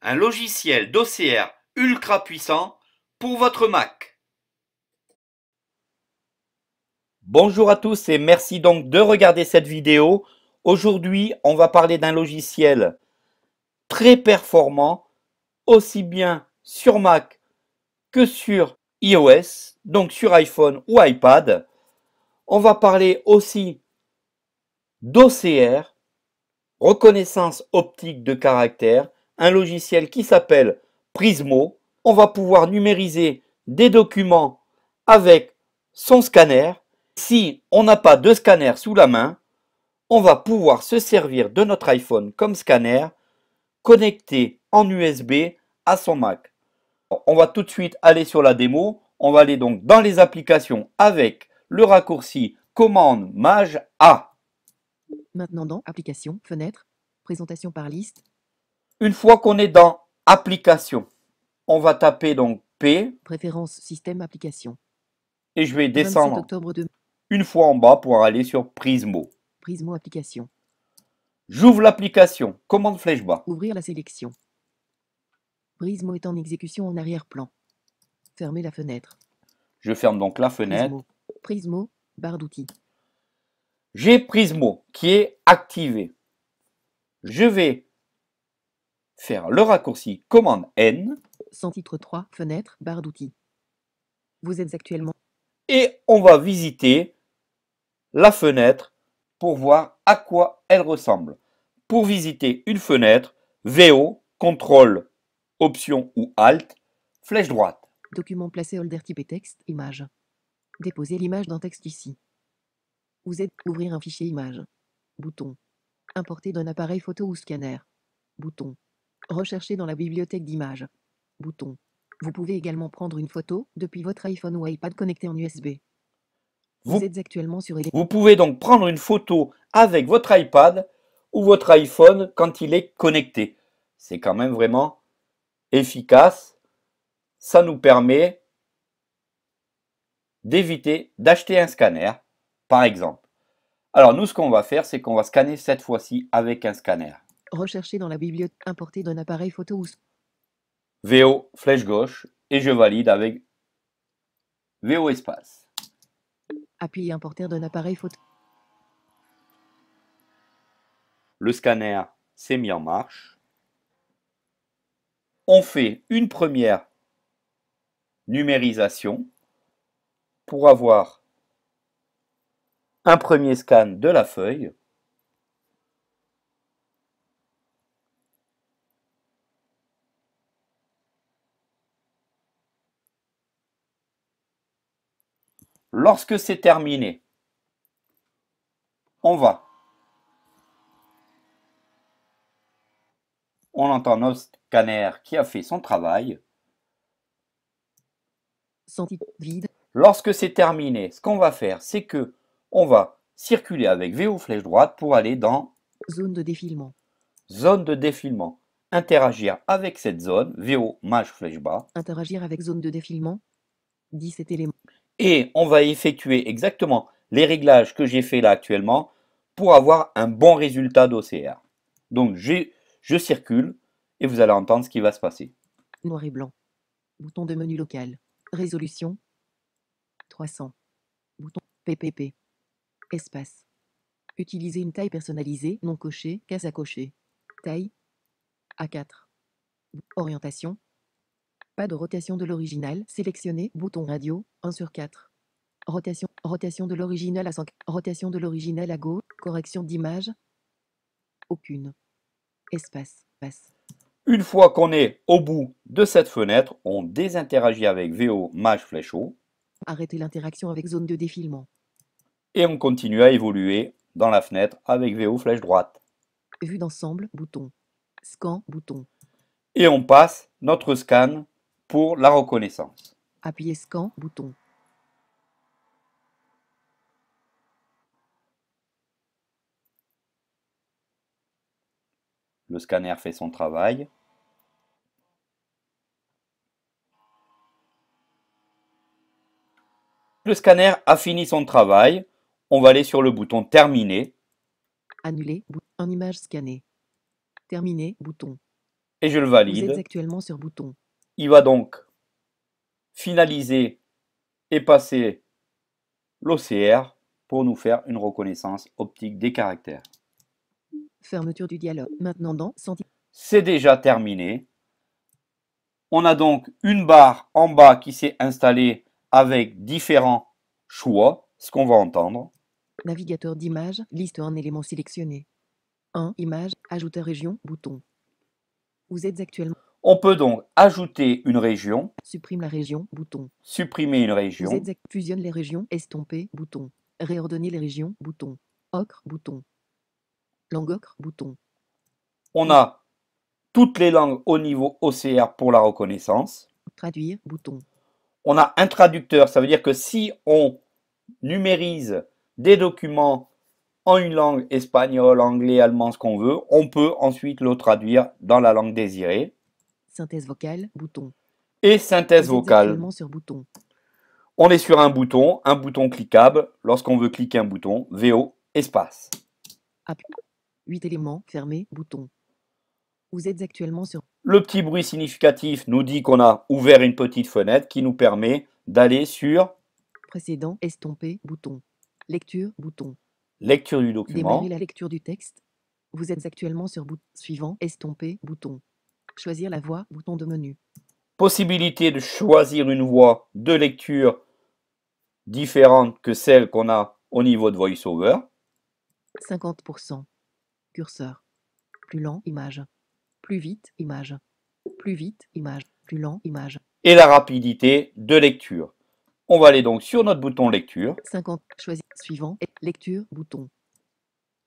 Un logiciel d'OCR ultra puissant pour votre Mac. Bonjour à tous et merci donc de regarder cette vidéo. Aujourd'hui, on va parler d'un logiciel très performant, aussi bien sur Mac que sur iOS, donc sur iPhone ou iPad. On va parler aussi d'OCR, reconnaissance optique de caractère, un logiciel qui s'appelle Prismo. On va pouvoir numériser des documents avec son scanner. Si on n'a pas de scanner sous la main, on va pouvoir se servir de notre iPhone comme scanner connecté en USB à son Mac. On va tout de suite aller sur la démo. On va aller donc dans les applications avec le raccourci commande Maj A. Maintenant dans Applications, Fenêtre, Présentation par liste. Une fois qu'on est dans Applications, on va taper donc P Préférences Système Application. et je vais 27 descendre octobre 2. une fois en bas pour aller sur Prismo. Prismo Application. J'ouvre l'application, commande flèche bas. Ouvrir la sélection. Prismo est en exécution en arrière-plan. Fermer la fenêtre. Je ferme donc la fenêtre. Prismo. Prismo, barre d'outils. J'ai Prismo qui est activé. Je vais faire le raccourci commande N Sans titre 3, fenêtre, barre d'outils. Vous êtes actuellement et on va visiter la fenêtre pour voir à quoi elle ressemble. Pour visiter une fenêtre, VO, contrôle, option ou alt, flèche droite. document placé holder type et texte, image. Déposez l'image dans texte ici. Vous êtes ouvrir un fichier image. Bouton. Importer d'un appareil photo ou scanner. Bouton. Rechercher dans la bibliothèque d'images. Bouton. Vous pouvez également prendre une photo depuis votre iPhone ou iPad connecté en USB. Vous, Vous, êtes actuellement sur vous pouvez donc prendre une photo avec votre iPad ou votre iPhone quand il est connecté. C'est quand même vraiment efficace. Ça nous permet d'éviter d'acheter un scanner, par exemple. Alors nous, ce qu'on va faire, c'est qu'on va scanner cette fois-ci avec un scanner. Rechercher dans la bibliothèque. Importer d'un appareil photo ou VO flèche gauche et je valide avec VO espace. appuyer importer d'un appareil photo. Le scanner s'est mis en marche. On fait une première numérisation pour avoir un premier scan de la feuille. Lorsque c'est terminé, on va on entend notre scanner qui a fait son travail. Titre vide. Lorsque c'est terminé, ce qu'on va faire, c'est que on va circuler avec VO flèche droite pour aller dans Zone de défilement. zone de défilement. Interagir avec cette zone, VO maj flèche bas, Interagir avec zone de défilement. 17 éléments. Et on va effectuer exactement les réglages que j'ai fait là actuellement pour avoir un bon résultat d'OCR. Donc je circule et vous allez entendre ce qui va se passer. Noir et blanc. Bouton de menu local. Résolution. 300. Bouton PPP. Espace. Utiliser une taille personnalisée, non cochée, case à cocher. Taille. A4. Orientation. Pas de rotation de l'original. Sélectionner. Bouton radio. 1 sur 4. Rotation. Rotation de l'original à 100. Rotation de l'original à gauche. Correction d'image. Aucune. Espace. Passe. Une fois qu'on est au bout de cette fenêtre, on désinteragit avec VO flèche haut Arrêter l'interaction avec zone de défilement. et on continue à évoluer dans la fenêtre avec VO flèche droite. Vue d'ensemble. Bouton. Scan. Bouton. Et on passe notre scan pour la reconnaissance. Appuyez scan, bouton. Le scanner fait son travail. Le scanner a fini son travail. On va aller sur le bouton Terminer. Annuler, en image scannée. Terminé, bouton. et je le Vous valide. êtes actuellement sur bouton. Il va donc finaliser et passer l'OCR pour nous faire une reconnaissance optique des caractères. Fermeture du dialogue. Maintenant dans. C'est déjà terminé. On a donc une barre en bas qui s'est installée avec différents choix, ce qu'on va entendre. Navigateur d'images. Liste en éléments sélectionnés. 1. Image. Ajouter région. Bouton. Vous êtes actuellement. On peut donc ajouter une région, Supprime la région. Bouton. supprimer une région, êtes ac- fusionne les régions. Estomper. Bouton. Réordonner les régions. Bouton. Ocre. Bouton. Langue ocre. Bouton. on a toutes les langues au niveau OCR pour la reconnaissance. Traduire. Bouton. On a un traducteur, ça veut dire que si on numérise des documents en une langue espagnole, anglais, allemand, ce qu'on veut, on peut ensuite le traduire dans la langue désirée. Synthèse vocale. Bouton. Et synthèse vocale. sur bouton. On est sur un bouton, un bouton cliquable. Lorsqu'on veut cliquer un bouton, VO, espace. 8 éléments. Fermé. Bouton. Vous êtes actuellement sur Le petit bruit significatif nous dit qu'on a ouvert une petite fenêtre qui nous permet d'aller sur précédent. Estomper. Bouton. Lecture. Bouton. lecture du document. Démarrer la lecture du texte. Vous êtes actuellement sur bouton suivant. Estomper. Bouton. Choisir la voix. Bouton de menu. Possibilité de choisir une voie de lecture différente que celle qu'on a au niveau de VoiceOver. 50%. Curseur. Plus lent. Image. Plus vite. Image. Plus vite. Image. Plus lent. Image. Et la rapidité de lecture. On va aller donc sur notre bouton lecture 50. Choisir. Suivant. Lecture. Bouton.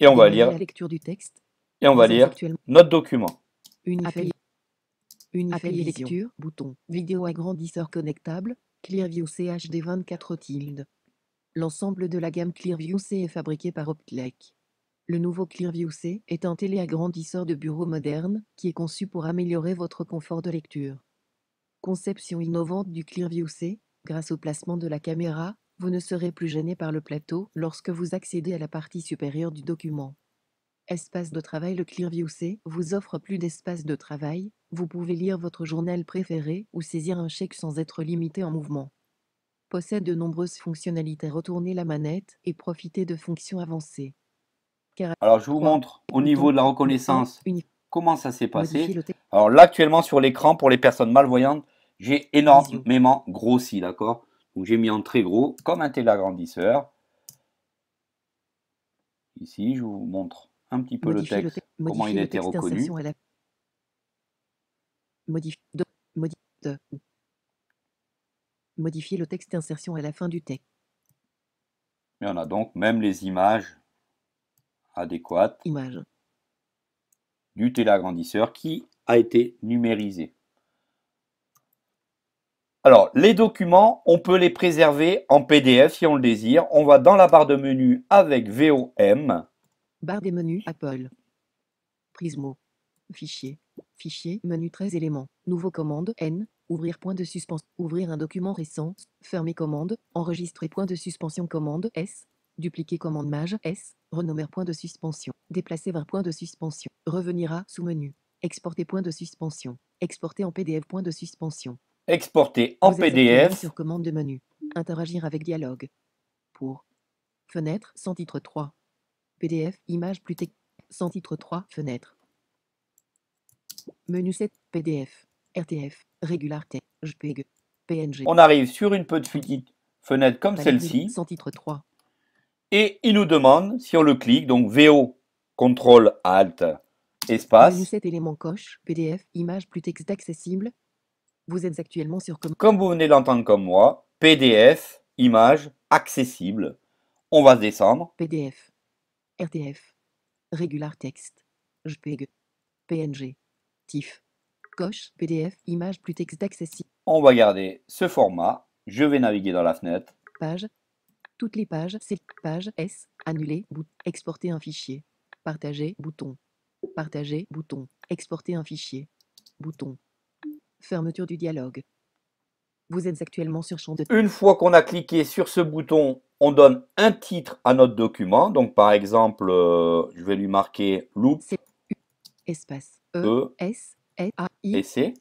et on va lire la lecture du texte. et on va lire notre document. Unify. Unify lecture. Bouton. Vidéo agrandisseur connectable. Clearview CHD 24 tilde. L'ensemble de la gamme Clearview C est fabriqué par Optlek. Le nouveau Clearview C est un téléagrandisseur de bureau moderne qui est conçu pour améliorer votre confort de lecture. Conception innovante du Clearview C, grâce au placement de la caméra, vous ne serez plus gêné par le plateau lorsque vous accédez à la partie supérieure du document. Espace de travail Le Clearview C vous offre plus d'espace de travail, vous pouvez lire votre journal préféré ou saisir un chèque sans être limité en mouvement. Possède de nombreuses fonctionnalités. Retournez la manette et profitez de fonctions avancées. Alors je vous montre au niveau de la reconnaissance comment ça s'est passé. Alors là actuellement sur l'écran pour les personnes malvoyantes, j'ai énormément grossi, d'accord? Donc j'ai mis en très gros comme un téléagrandisseur. Ici, je vous montre un petit peu le texte, comment il a été reconnu. la- De- de- Modifier le texte d'insertion à la fin du texte. Et on a donc même les images adéquates Image. du téléagrandisseur qui a été numérisé. Alors, les documents, on peut les préserver en PDF si on le désire. On va dans la barre de menu avec VOM. Barre des menus Apple. Prismo. Fichier. Fichier. Menu 13 éléments. Nouveau commande N. Ouvrir point de suspension. Ouvrir un document récent. Fermer commande. Enregistrer point de suspension commande S. Dupliquer commande mage S. Renommer point de suspension. Déplacer vers point de suspension. Revenir à sous-menu. Exporter point de suspension. Exporter en PDF point de suspension. Exporter en Vous PDF. Sur commande de menu. Interagir avec dialogue. Pour. Fenêtre sans titre 3. PDF, image plus texte. Sans titre 3, fenêtre. Menu 7, PDF. RTF. Regular text. JPEG. PNG. On arrive sur une petite fenêtre comme celle-ci. Sans titre 3. Et il nous demande, si on le clique, donc VO, CTRL, ALT, Menu espace. 7 éléments coche. PDF, image plus texte accessible. Vous êtes actuellement sur. Comme vous venez de l'entendre comme moi, PDF, image, accessible. On va descendre. PDF. RTF. Regular text. JPEG. PNG. TIFF. PDF. Image plus texte accessible. On va garder ce format. Je vais naviguer dans la fenêtre. Page. Toutes les pages. C'est page S. Annuler. Bout. Exporter un fichier. Partager. Bouton. Partager. Bouton. Exporter un fichier. Bouton. Fermeture du dialogue. Vous êtes actuellement sur champ de Une fois qu'on a cliqué sur ce bouton, on donne un titre à notre document. Donc par exemple, euh, je vais lui marquer loop espace. E. S. E, A, I, essai.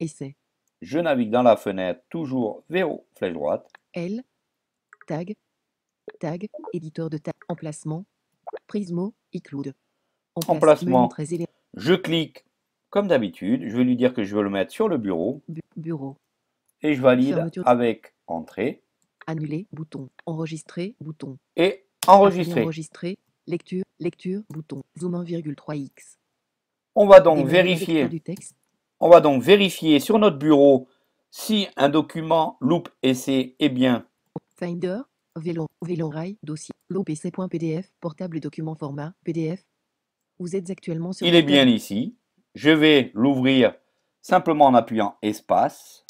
essai. Je navigue dans la fenêtre, toujours vers flèche droite. L, tag, tag, éditeur de tag, emplacement, Prismo, iCloud. Emplace- Emplacement. Je clique comme d'habitude. Je vais lui dire que je veux le mettre sur le bureau bu- bureau, et je valide Fermeture. avec entrée annuler, bouton, enregistrer, bouton, et enregistrer. enregistrer, lecture, lecture, bouton, zoom 1,3x. On va donc vérifier. lecture du texte, On va donc vérifier sur notre bureau si un document loop essai est bien. Finder, vélo, vélorail, dossier, l'OPC.pdf, portable document format, PDF. Vous êtes actuellement sur Il est bien ici. Je vais l'ouvrir simplement en appuyant espace.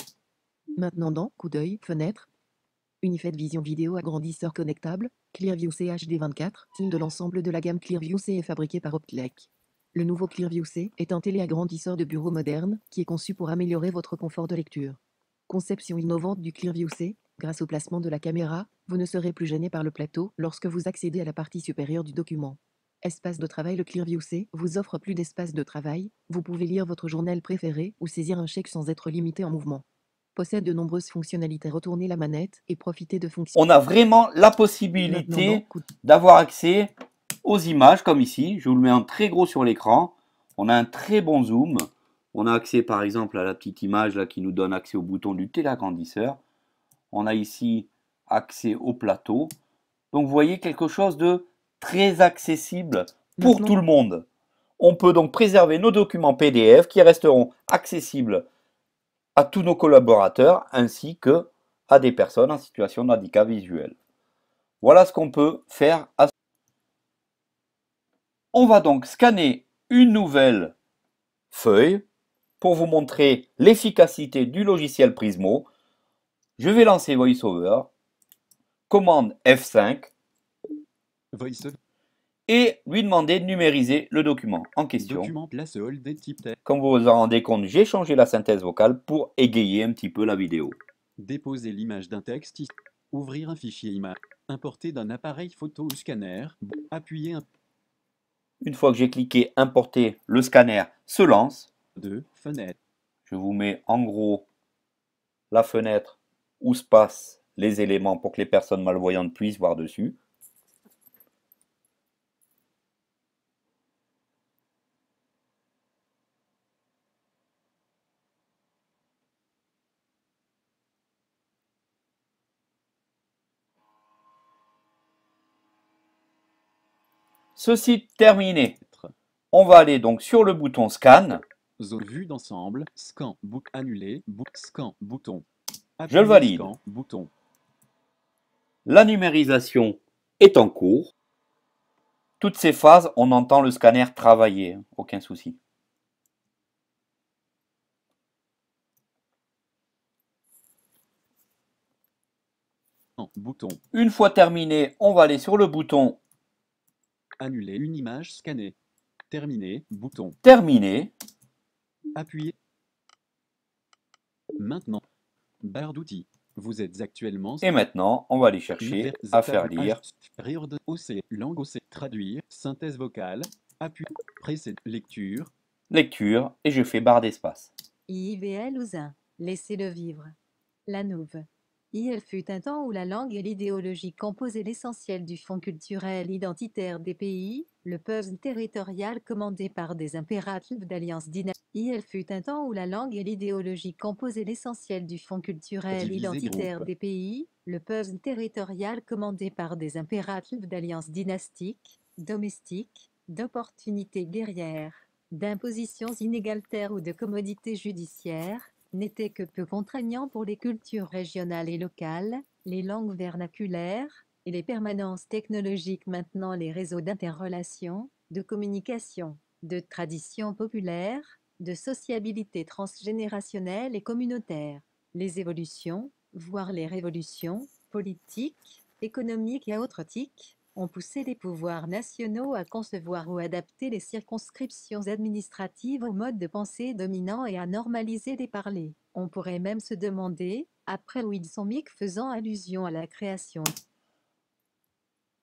Maintenant dans coup d'œil, fenêtre. Unifed Vision Vidéo agrandisseur connectable, Clearview CHD24, signe de l'ensemble de la gamme Clearview C est fabriqué par Optlec. Le nouveau Clearview C est un téléagrandisseur de bureau moderne qui est conçu pour améliorer votre confort de lecture. Conception innovante du Clearview C, grâce au placement de la caméra, vous ne serez plus gêné par le plateau lorsque vous accédez à la partie supérieure du document. Espace de travail Le Clearview C vous offre plus d'espace de travail, vous pouvez lire votre journal préféré ou saisir un chèque sans être limité en mouvement. Possède de nombreuses fonctionnalités. Retournez la manette et profitez de fonctions. On a vraiment la possibilité d'avoir accès aux images comme ici. Je vous le mets en très gros sur l'écran. On a un très bon zoom. On a accès par exemple à la petite image là qui nous donne accès au bouton du téléagrandisseur. On a ici accès au plateau. Donc vous voyez quelque chose de très accessible pour Maintenant- tout le monde. On peut donc préserver nos documents PDF qui resteront accessibles à tous nos collaborateurs ainsi que à des personnes en situation de handicap visuel. Voilà ce qu'on peut faire. à- On va donc scanner une nouvelle feuille pour vous montrer l'efficacité du logiciel Prismo. Je vais lancer VoiceOver, commande F5 Voice et lui demander de numériser le document en question. document. Comme vous vous en rendez compte, j'ai changé la synthèse vocale pour égayer un petit peu la vidéo. Déposer l'image d'un texte. Ouvrir un fichier image. Importer d'un appareil photo ou scanner. Appuyer un Une fois que j'ai cliqué importer, le scanner se lance. 2. Fenêtre. Je vous mets en gros la fenêtre où se passent les éléments pour que les personnes malvoyantes puissent voir dessus. Ceci terminé. On va aller donc sur le bouton scan. Zone vue d'ensemble. Scan. Bout annulé. Scan. Bouton. le Appuyer valide. Scan. Bouton. La numérisation est en cours. Toutes ces phases, on entend le scanner travailler, aucun souci. Bouton. Une fois terminé, on va aller sur le bouton Annuler une image scannée. Terminé. Bouton. terminer. Appuyer. Maintenant. Barre d'outils. Vous êtes actuellement Et maintenant, on va aller chercher à faire lire. Réordonner. OC. Langue OC. Traduire. Synthèse vocale. Appui. Précédent. Lecture. lecture et je fais barre d'espace. IVL Ousin, laissez-le vivre. La Nouve. Il fut un temps où la langue et l'idéologie composaient l'essentiel du fond culturel identitaire des pays, le puzzle territorial commandé par des impératifs d'alliance dynamique. Il fut un temps où la langue et l'idéologie composaient l'essentiel du fond culturel identitaire des pays, le puzzle territorial commandé par des impératifs d'alliance dynastique, domestique, d'opportunités guerrières, d'impositions inégalitaires ou de commodités judiciaires, n'était que peu contraignant pour les cultures régionales et locales, les langues vernaculaires, et les permanences technologiques maintenant les réseaux d'interrelation, de communication, de traditions populaires, de sociabilité transgénérationnelle et communautaire. Les évolutions, voire les révolutions, politiques, économiques et autres tiques, ont poussé les pouvoirs nationaux à concevoir ou adapter les circonscriptions administratives au mode de pensée dominant et à normaliser les parlers. On pourrait même se demander, après Wilson Mick faisant allusion à la création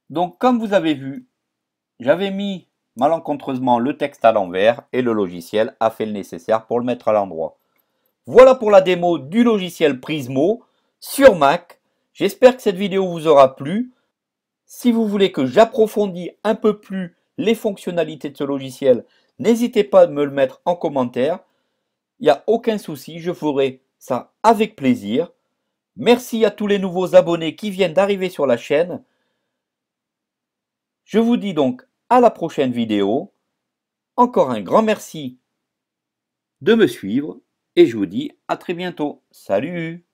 Donc, comme vous avez vu, j'avais mis malencontreusement le texte à l'envers et le logiciel a fait le nécessaire pour le mettre à l'endroit. Voilà pour la démo du logiciel Prismo sur Mac. J'espère que cette vidéo vous aura plu. Si vous voulez que j'approfondisse un peu plus les fonctionnalités de ce logiciel, n'hésitez pas à me le mettre en commentaire. Il n'y a aucun souci, je ferai ça avec plaisir. Merci à tous les nouveaux abonnés qui viennent d'arriver sur la chaîne. Je vous dis donc à la prochaine vidéo. Encore un grand merci de me suivre et je vous dis à très bientôt. Salut